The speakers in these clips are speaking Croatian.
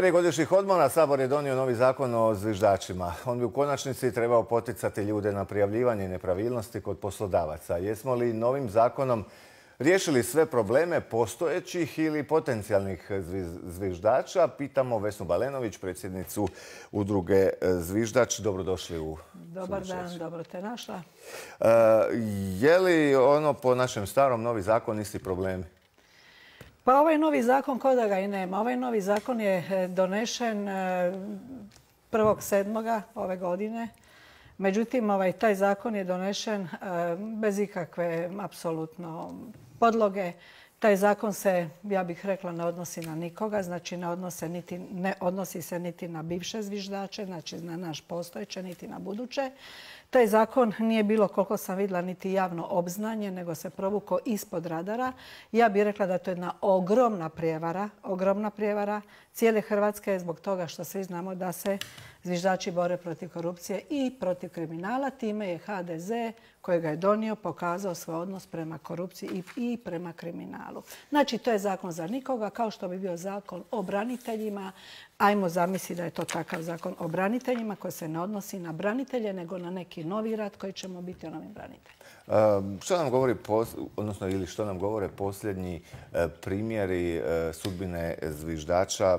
Prije godišnjih odmora Sabor je donio novi zakon o zviždačima. On bi u konačnici trebao poticati ljude na prijavljivanje nepravilnosti kod poslodavaca. Jesmo li novim zakonom riješili sve probleme postojećih ili potencijalnih zviždača? Pitamo Vesnu Balenović, predsjednicu udruge Zviždač. Dobrodošli u Dobar dan, dobro te našla. E, je li ono po našem starom novi zakon isti problemi? Pa ovaj novi zakon kod da ga i nema. Ovaj novi zakon je e, donešen 1.7. E, ove godine. Međutim, ovaj, taj zakon je donešen bez ikakve apsolutno podloge. Taj zakon se, ja bih rekla, ne odnosi na nikoga, znači ne, ne odnosi se niti na bivše zviždače, znači na naš postojeće, niti na buduće. Taj zakon nije bilo, koliko sam vidjela, niti javno obznanje, nego se provuko ispod radara. Ja bih rekla da to je jedna ogromna prijevara, ogromna prijevara cijele Hrvatske zbog toga što svi znamo da se zviždači bore protiv korupcije i protiv kriminala. Time je HDZ koji ga je donio pokazao svoj odnos prema korupciji i prema kriminalu. Znači, to je zakon za nikoga, kao što bi bio zakon o braniteljima. Ajmo zamisliti da je to takav zakon o braniteljima koji se ne odnosi na branitelje, nego na neki novi rat koji ćemo biti o novim braniteljima. Što nam govori, odnosno ili što nam govore posljednji e, primjeri e, sudbine zviždača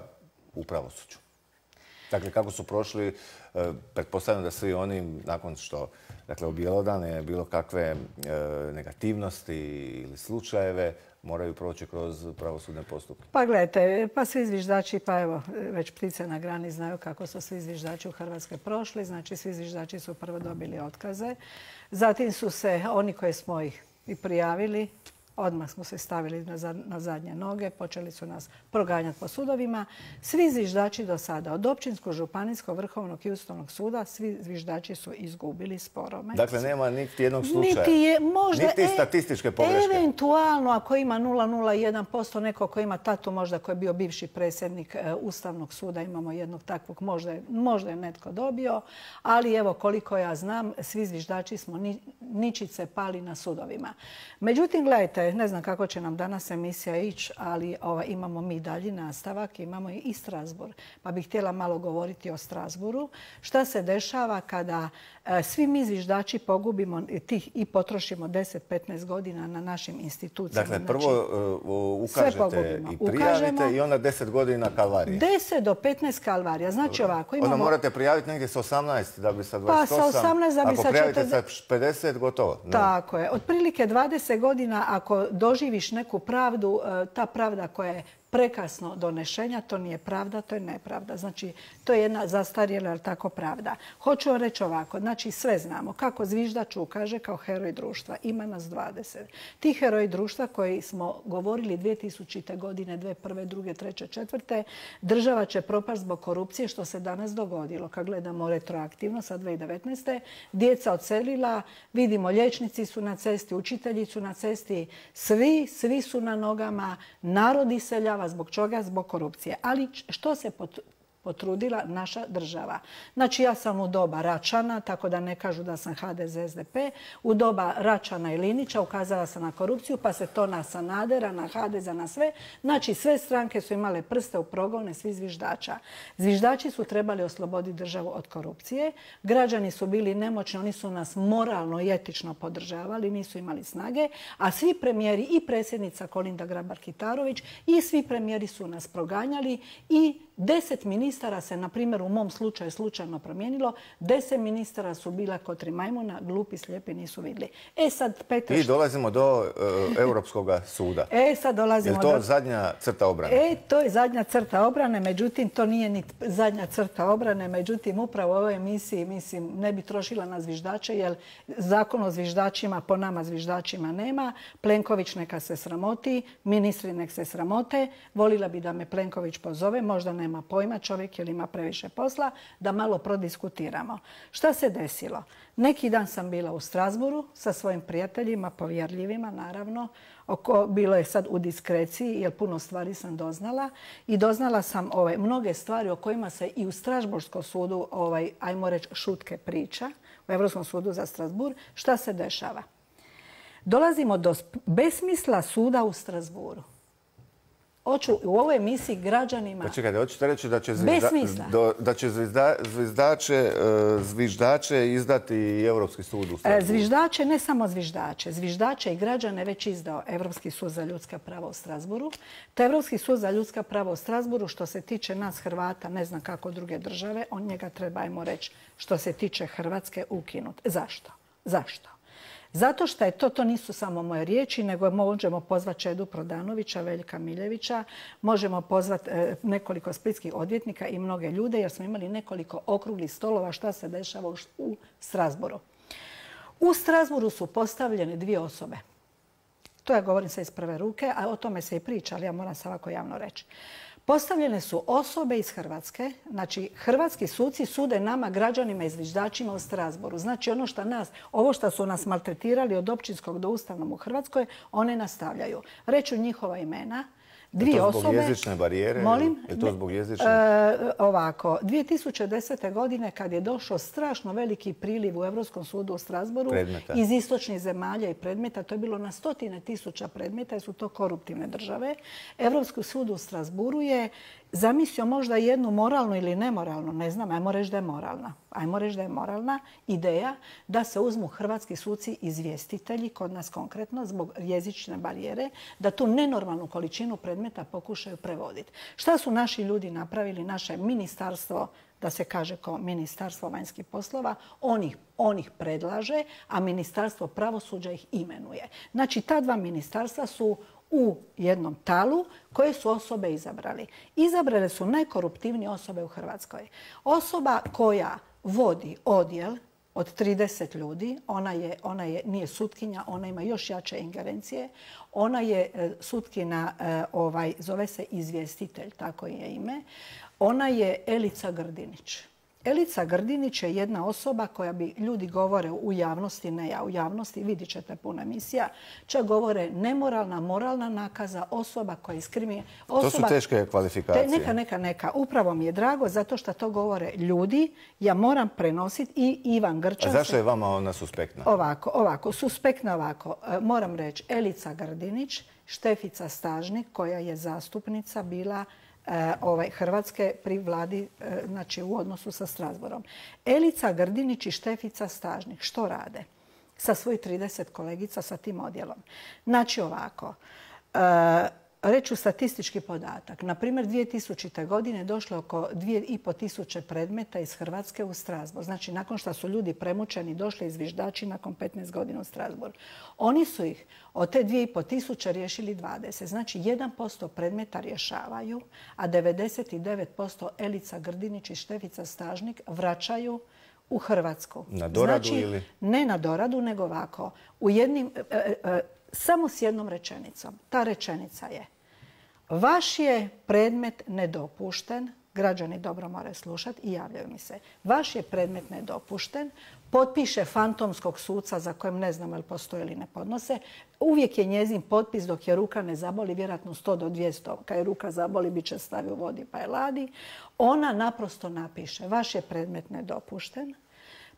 u pravosuđu? Dakle, kako su prošli, pretpostavljam da svi oni, nakon što dakle, objelodane bilo kakve e, negativnosti ili slučajeve, moraju proći kroz pravosudne postupke? Pa gledajte, pa svi zviždači, pa evo, već ptice na grani znaju kako su svi zviždači u Hrvatskoj prošli. Znači, svi zviždači su prvo dobili otkaze. Zatim su se oni koji smo ih i prijavili, Odmah smo se stavili na zadnje noge, počeli su nas proganjati po sudovima. Svi zviždači do sada, od općinskog, županijskog, vrhovnog i ustavnog suda, svi zviždači su izgubili sporome. Dakle, nema niti jednog slučaja. Niti je, možda... Niti statističke pogreške. Eventualno, ako ima 0,01%, neko ko ima tatu možda koji je bio bivši predsjednik e, Ustavnog suda, imamo jednog takvog, možda možda je netko dobio. Ali evo, koliko ja znam, svi zviždači smo ničice pali na sudovima. Međutim, gledajte, ne znam kako će nam danas emisija ići, ali ovaj, imamo mi dalji nastavak, imamo i Strasbur. Pa bih htjela malo govoriti o Strasburu. Šta se dešava kada svi mi zviždači pogubimo tih i potrošimo 10-15 godina na našim institucijama. Dakle, prvo znači, uh, ukažete i prijavite i onda 10 godina kalvarije. 10 do 15 kalvarija. Znači ovako, imamo... Onda morate prijaviti negdje sa 18 da bi sa 28... Pa sa 18 da bi sa 40... Ako prijavite sa 50, gotovo. Tako je. Otprilike 20 godina ako doživiš neku pravdu, e, ta pravda koja je prekasno donešenja, to nije pravda, to je nepravda. Znači, to je jedna zastarjela, ali tako pravda. Hoću vam reći ovako, znači sve znamo. Kako zviždač ukaže kao heroj društva. Ima nas 20. Ti heroji društva koji smo govorili 2000. godine, 2001. druge, treće, četvrte, država će propast zbog korupcije što se danas dogodilo. Kad gledamo retroaktivno sa 2019. Djeca odselila, vidimo liječnici su na cesti, učitelji su na cesti, svi, svi su na nogama, narod iseljava, Zbog čega? Zbog korupcije. Ali što se potrudila naša država. Znači ja sam u doba Račana, tako da ne kažu da sam HDZ SDP. U doba Račana i Linića ukazala sam na korupciju, pa se to na Sanadera, na HDZ, na sve. Znači sve stranke su imale prste u progone svi zviždača. Zviždači su trebali osloboditi državu od korupcije. Građani su bili nemoćni, oni su nas moralno i etično podržavali, nisu imali snage. A svi premijeri i predsjednica Kolinda Grabar-Kitarović i svi premijeri su nas proganjali i Deset ministara se, na primjer, u mom slučaju slučajno promijenilo. Deset ministara su bila kod majmuna, glupi, slijepi, nisu vidjeli. E sad, Petar... I dolazimo do e, Europskog suda. E sad dolazimo Je to zadnja crta obrane? E, to je zadnja crta obrane, međutim, to nije ni zadnja crta obrane. Međutim, upravo u ovoj emisiji, mislim, ne bi trošila na zviždače, jer zakon o zviždačima po nama zviždačima nema. Plenković neka se sramoti, ministri nek se sramote. Volila bi da me Plenković pozove, možda nema nema pojma čovjek ili ima previše posla, da malo prodiskutiramo. Šta se desilo? Neki dan sam bila u Strasburu sa svojim prijateljima, povjerljivima naravno. Oko, bilo je sad u diskreciji jer puno stvari sam doznala i doznala sam ovaj, mnoge stvari o kojima se i u Stražburskom sudu, ovaj, ajmo reći, šutke priča, u Europskom sudu za Strasbur. Šta se dešava? Dolazimo do besmisla suda u Strasburu. Hoću u ovoj emisiji građanima... Čekajte, hoćete reći da će, do- da će zvizda- zviždače, e, zviždače izdati i Europski sud u E, Strasbourgu? Zviždače, ne samo zviždače, zviždače i građane već izdao Europski sud za ljudska prava u Strasburu. Taj Europski sud za ljudska prava u Strasburu, što se tiče nas Hrvata, ne znam kako druge države, on njega treba, ajmo reći, što se tiče Hrvatske, ukinut. Zašto? Zašto? Zato što je to, to nisu samo moje riječi, nego možemo pozvati Čedu Prodanovića, Veljka Miljevića, možemo pozvati e, nekoliko splitskih odvjetnika i mnoge ljude, jer smo imali nekoliko okruglih stolova šta se dešava u, Strasboru. U Strasburu su postavljene dvije osobe. To ja govorim sad iz prve ruke, a o tome se i priča, ali ja moram sad ovako javno reći. Postavljene su osobe iz Hrvatske, znači hrvatski suci sude nama, građanima i zviždačima u Strasboru. Znači ono što nas, ovo što su nas maltretirali od općinskog do ustavnog u Hrvatskoj, one nastavljaju. Reću njihova imena, dvije to zbog osobe... jezične barijere? Molim? Je to zbog jezične? e, ovako, 2010. godine kad je došao strašno veliki priliv u Europskom sudu u Strasboru Predmeta. iz istočnih zemalja i predmeta, to je bilo na stotine tisuća predmeta jer su to koruptivne države. Europski sud u Strasburu je zamislio možda jednu moralnu ili nemoralnu, ne znam, ajmo reći da je moralna. Ajmo reći da je moralna ideja da se uzmu hrvatski suci izvjestitelji, kod nas konkretno, zbog jezične barijere, da tu nenormalnu količinu predmeta pokušaju prevoditi. Šta su naši ljudi napravili, naše ministarstvo, da se kaže kao ministarstvo vanjskih poslova, on ih, predlaže, a ministarstvo pravosuđa ih imenuje. Znači, ta dva ministarstva su u jednom talu koje su osobe izabrali. Izabrale su najkoruptivnije osobe u Hrvatskoj. Osoba koja vodi odjel od 30 ljudi, ona, je, ona je, nije sutkinja, ona ima još jače ingerencije. Ona je e, sutkina, e, ovaj, zove se izvjestitelj, tako je ime. Ona je Elica Grdinić. Elica Grdinić je jedna osoba koja bi ljudi govore u javnosti, ne ja u javnosti, vidit ćete puno emisija, čak govore nemoralna, moralna nakaza, osoba koja iskrimi... To su Osoba, teške kvalifikacije. Te- neka, neka, neka. Upravo mi je drago zato što to govore ljudi. Ja moram prenositi i Ivan Grčan. A zašto je vama ona suspektna? Ovako, ovako, suspektna ovako. E, Moram reći, Elica Grdinić, Štefica Stažnik, koja je zastupnica bila ovaj, Hrvatske pri vladi, e, znači u odnosu sa Strasborom. Elica Grdinić i Štefica Stažnik, što rade? Sa svojih 30 kolegica sa tim odjelom. Znači ovako, e, Reću statistički podatak. Na primjer, 2000. godine došlo oko 2,5 tisuće predmeta iz Hrvatske u Strasbourg. Znači, nakon što su ljudi premučeni, došli izviždači nakon 15 godina u Strasbourg. Oni su ih od te 2,5 tisuće riješili 20. Znači, 1% predmeta rješavaju, a 99% Elica Grdinić i Štefica Stažnik vraćaju u Hrvatsku. Na doradu znači, ili? Ne na doradu, nego ovako. U jednim, e, e, e, samo s jednom rečenicom. Ta rečenica je Vaš je predmet nedopušten, građani dobro moraju slušati i javljaju mi se. Vaš je predmet nedopušten, potpiše fantomskog suca za kojem ne znam li postoje ili ne podnose. Uvijek je njezin potpis dok je ruka ne zaboli, vjerojatno 100 do 200. Kad je ruka zaboli, bit će stavi u vodi pa je ladi. Ona naprosto napiše, vaš je predmet nedopušten,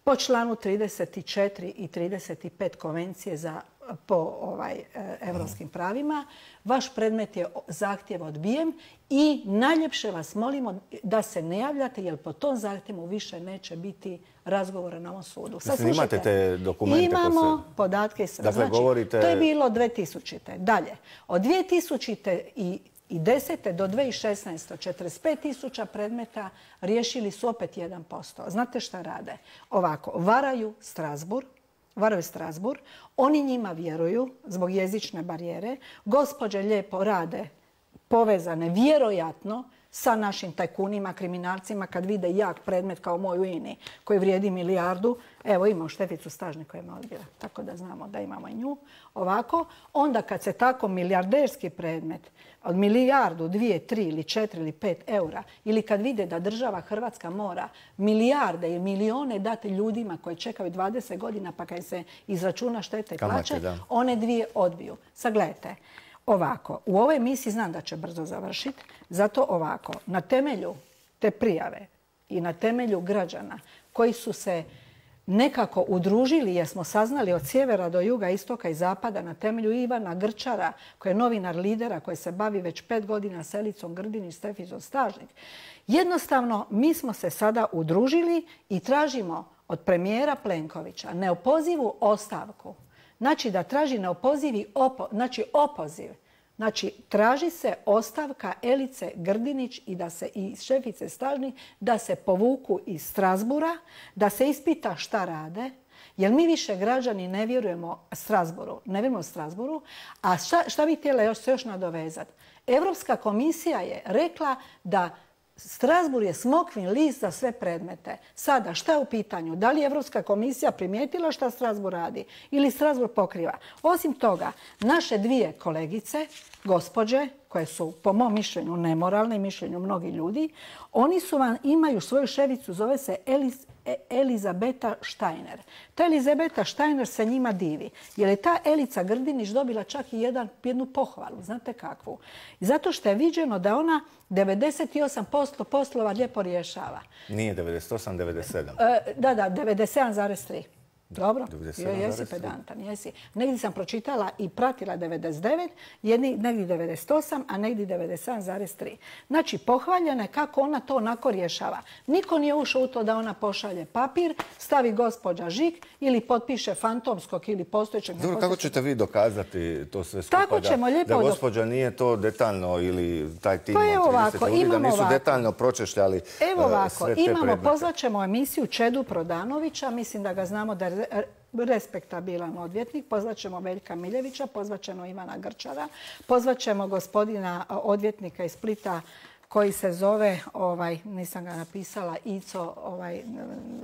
po članu 34 i 35 konvencije za po ovaj e, evropskim pravima. Vaš predmet je zahtjev odbijen i najljepše vas molimo da se ne javljate jer po tom zahtjevu više neće biti razgovora na ovom sudu. Sad Mislim, imate slušajte. te dokumente Imamo posebno? podatke i sve. Dakle, znači, govorite- To je bilo 2000. Dalje. Od 2000. i i 10. do 2016. 45 tisuća predmeta riješili su opet 1%. Znate šta rade? Ovako, varaju Strasbur, varaju Strasbur, oni njima vjeruju zbog jezične barijere, gospođe lijepo rade povezane vjerojatno sa našim tajkunima, kriminalcima, kad vide jak predmet kao moj u INI koji vrijedi milijardu, evo imamo Šteficu Stažnik koja me odbila, tako da znamo da imamo i nju. Ovako, onda kad se tako milijarderski predmet od milijardu, dvije, tri ili četiri ili pet eura ili kad vide da država Hrvatska mora milijarde i milione dati ljudima koji čekaju 20 godina pa kad se izračuna štete i plaće, one dvije odbiju. Sad gledajte, ovako, u ovoj emisiji znam da će brzo završiti, zato ovako, na temelju te prijave i na temelju građana koji su se nekako udružili jer smo saznali od sjevera do juga, istoka i zapada na temelju Ivana Grčara, koji je novinar lidera koji se bavi već pet godina Selicom Grdini i Stažnik. Jednostavno, mi smo se sada udružili i tražimo od premijera Plenkovića neopozivu ostavku. Znači da traži neopozivi znači opoziv Znači, traži se ostavka Elice Grdinić i da se i šefice stažni da se povuku iz Strasbura, da se ispita šta rade, jer mi više građani ne vjerujemo Strasburu, ne vjerujemo Strasburu, a šta, šta bi htjela još se još nadovezati? Europska komisija je rekla da Strasbur je smokvin list za sve predmete. Sada, šta je u pitanju? Da li je Evropska komisija primijetila šta Strasbur radi ili Strasbur pokriva? Osim toga, naše dvije kolegice, gospođe, koje su po mom mišljenju nemoralne i mišljenju mnogih ljudi, oni su vam, imaju svoju ševicu, zove se Elis, E, Elizabeta Steiner. Ta Elizabeta Steiner se njima divi. Jer je ta Elica Grdinić dobila čak i jedan, jednu pohvalu. Znate kakvu? zato što je viđeno da ona 98% poslova lijepo rješava. Nije 98, 97. E, da, da, 97,3. Dobro, jesi pedantan, jesi. Negdje sam pročitala i pratila 99, jedni, negdje 98, a negdje 97,3. Znači, pohvaljena je kako ona to onako rješava. Niko nije ušao u to da ona pošalje papir, stavi gospođa žik ili potpiše fantomskog ili postojećeg... Dobro, kako ćete vi dokazati to sve skupa? Tako ćemo da, da gospođa nije to detaljno ili taj tim pa evo ovako, ljudi, da nisu detaljno pročešljali Evo e, ovako, imamo, pozvaćemo emisiju Čedu Prodanovića, mislim da ga znamo da respektabilan odvjetnik. Pozvaćemo Veljka Miljevića, pozvaćemo Ivana Grčara, pozvaćemo gospodina odvjetnika iz Splita koji se zove, ovaj, nisam ga napisala, Ico, ovaj,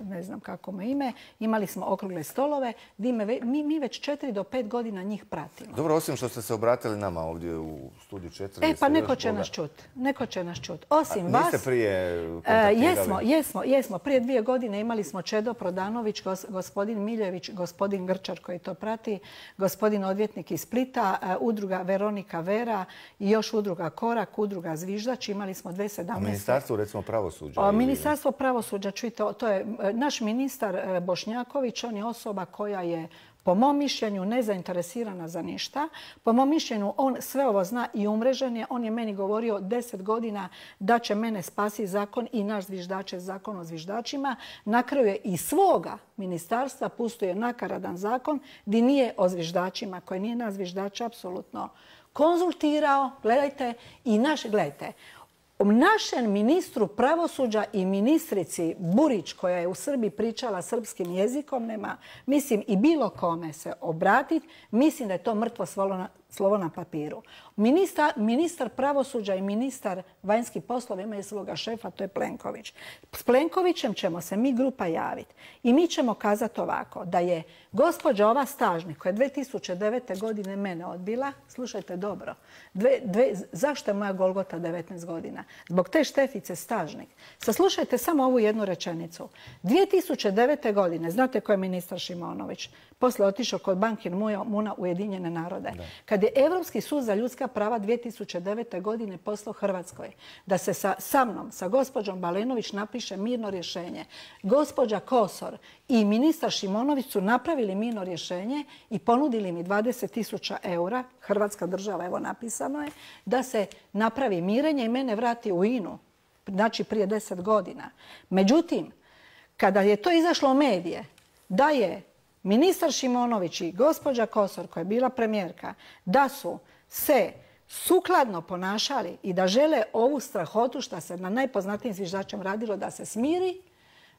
ne znam kako mu ime. Imali smo okrugle stolove. mi, mi već četiri do pet godina njih pratimo. Dobro, osim što ste se obratili nama ovdje u studiju četiri. E, pa neko će nas čuti. Neko će nas čuti. Osim A, vas... Niste prije e, jesmo, jesmo, jesmo. Prije dvije godine imali smo Čedo Prodanović, gospodin Miljević, gospodin Grčar koji to prati, gospodin odvjetnik iz Splita, e, udruga Veronika Vera i još udruga Korak, udruga Zviždač. Imali smo 2017. A ministarstvo recimo pravosuđa? Ministarstvo pravosuđa, čujte, to je e, naš ministar e, Bošnjaković, on je osoba koja je po mom mišljenju nezainteresirana za ništa. Po mom mišljenju on sve ovo zna i umrežen je. On je meni govorio deset godina da će mene spasi zakon i naš zviždače zakon o zviždačima. Na kraju je i svoga ministarstva pustuje nakaradan zakon gdje nije o zviždačima, koji nije na zviždača apsolutno konzultirao. Gledajte i naš, gledajte, našem ministru pravosuđa i ministrici Burić koja je u Srbiji pričala srpskim jezikom nema, mislim i bilo kome se obratiti, mislim da je to mrtvo slovo na papiru. Ministar, pravosuđa i ministar vanjskih poslova imaju svoga šefa, to je Plenković. S Plenkovićem ćemo se mi grupa javiti i mi ćemo kazati ovako, da je gospođa ova stažnik koja je 2009. godine mene odbila, slušajte dobro, zašto je moja Golgota 19 godina? Zbog te štefice stažnik. Saslušajte samo ovu jednu rečenicu. 2009. godine, znate ko je ministar Šimonović? Posle otišao kod Bankin Muna Ujedinjene narode. Kad je Europski sud za ljudska prava 2009. godine poslao Hrvatskoj da se sa, mnom, sa gospođom Balenović napiše mirno rješenje. Gospođa Kosor i ministar Šimonović su napravili mirno rješenje i ponudili mi 20 tisuća eura, Hrvatska država, evo napisano je, da se napravi mirenje i mene vrati u INU. Znači prije deset godina. Međutim, kada je to izašlo u medije, da je ministar Šimonović i gospođa Kosor, koja je bila premijerka, da su se sukladno ponašali i da žele ovu strahotu što se na najpoznatijim zviždačem radilo da se smiri,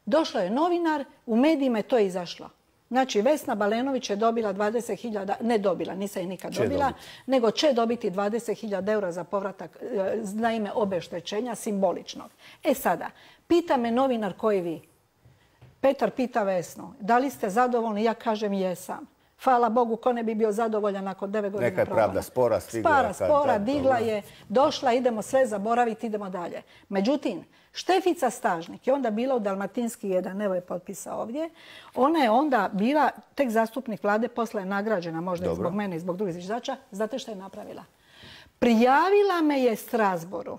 došlo je novinar, u medijima je to izašlo. Znači, Vesna Balenović je dobila 20.000, ne dobila, nisam je nikad dobila, nego će dobiti 20.000 eura za povratak e, na ime obeštećenja simboličnog. E sada, pita me novinar koji vi. Petar pita Vesnu, da li ste zadovoljni? Ja kažem jesam. Hvala Bogu, ko ne bi bio zadovoljan nakon devet godina Neka je pravda spora, stigla Spara, spora, digla je, došla, idemo sve zaboraviti, idemo dalje. Međutim, Štefica Stažnik je onda bila u Dalmatinski jedan, evo je potpisa ovdje. Ona je onda bila tek zastupnik vlade, posle je nagrađena možda i zbog mene i zbog drugih zviždača. Znate što je napravila? Prijavila me je Strasboru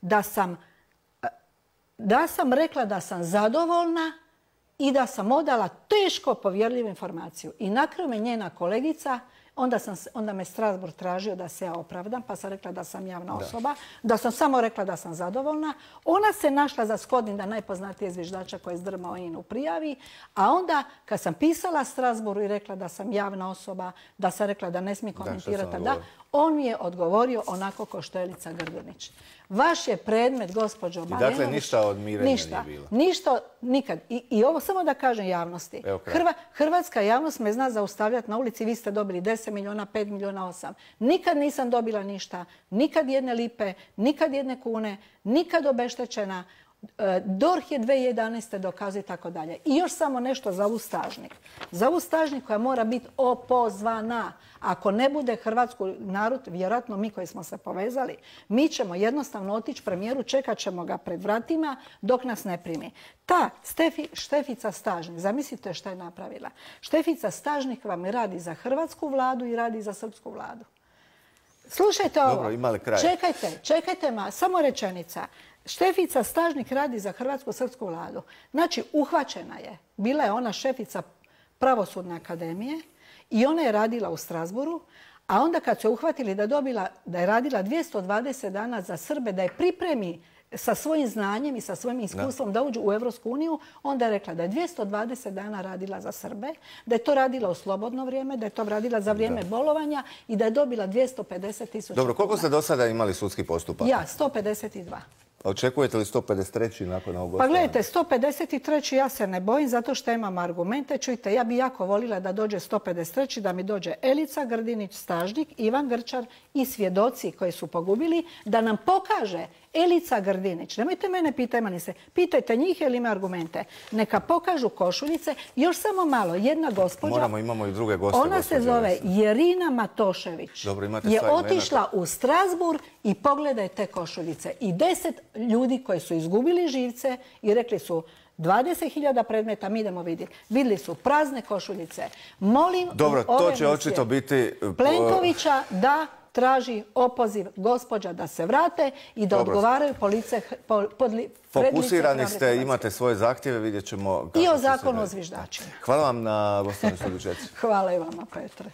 da sam, da sam rekla da sam zadovoljna i da sam odala teško povjerljivu informaciju. I na kraju me njena kolegica Onda, sam, onda me Strasbourg tražio da se ja opravdam, pa sam rekla da sam javna osoba, da, sam samo rekla da sam zadovoljna. Ona se našla za skodnim da najpoznatije zviždača koji je zdrmao u prijavi, a onda kad sam pisala Strasbourgu i rekla da sam javna osoba, da sam rekla da ne smije komentirati, da, on mi je odgovorio onako ko što je Elica Grgunić. Vaš je predmet, gospođo I dakle, ništa od mirenja ništa, nije bilo? Ništa, nikad. I, ovo samo da kažem javnosti. hrvatska javnost me zna zaustavljati na ulici. Vi ste dobili 10 milijuna, 5 milijuna, 8. Nikad nisam dobila ništa. Nikad jedne lipe, nikad jedne kune, nikad obeštećena. E, DORH je 2011. dokazuje i tako dalje. I još samo nešto za ovu stažnik. Za ovu stažnik koja mora biti opozvana. Ako ne bude hrvatski narod, vjerojatno mi koji smo se povezali, mi ćemo jednostavno otići premijeru, čekat ćemo ga pred vratima dok nas ne primi. Ta Štefica Stažnik, zamislite što je napravila. Štefica Stažnik vam radi za hrvatsku vladu i radi za srpsku vladu. Slušajte ovo. Čekajte, čekajte ma, samo rečenica. Štefica Stažnik radi za Hrvatsko-Srpsku vladu. Znači, uhvaćena je. Bila je ona šefica pravosudne akademije i ona je radila u Strasburu, a onda kad su uhvatili da, dobila, da je radila 220 dana za Srbe, da je pripremi sa svojim znanjem i sa svojim iskustvom da, uđu u Evropsku uniju, onda je rekla da je 220 dana radila za Srbe, da je to radila u slobodno vrijeme, da je to radila za vrijeme bolovanja i da je dobila 250 tisuća Dobro, koliko ste do sada imali sudski postupak? Ja, 152. Očekujete li 153. nakon ovog Pa gledajte, 153. ja se ne bojim zato što imam argumente. Čujte, ja bi jako volila da dođe 153. da mi dođe Elica Grdinić, Stažnik, Ivan Grčar i svjedoci koji su pogubili da nam pokaže Elica Grdinić. Nemojte mene pitajte, se. Pitajte njih ili ima argumente. Neka pokažu košuljice. Još samo malo. Jedna gospođa... Moramo, imamo i druge goste. Ona se zove Jerina Matošević. je otišla u Strasburg i pogledaj te košuljice. I deset ljudi koji su izgubili živce i rekli su 20.000 predmeta, mi idemo vidjeti. Vidjeli su prazne košuljice. Molim Dobro, to će očito biti... E, Plenkovića da traži opoziv gospođa da se vrate i da odgovaraju police Fokusirani ste, imate svoje zahtjeve, vidjet ćemo... I o zakonu o zviždačima. Hvala vam na gostovanju Hvala i vama, Petre.